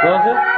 12.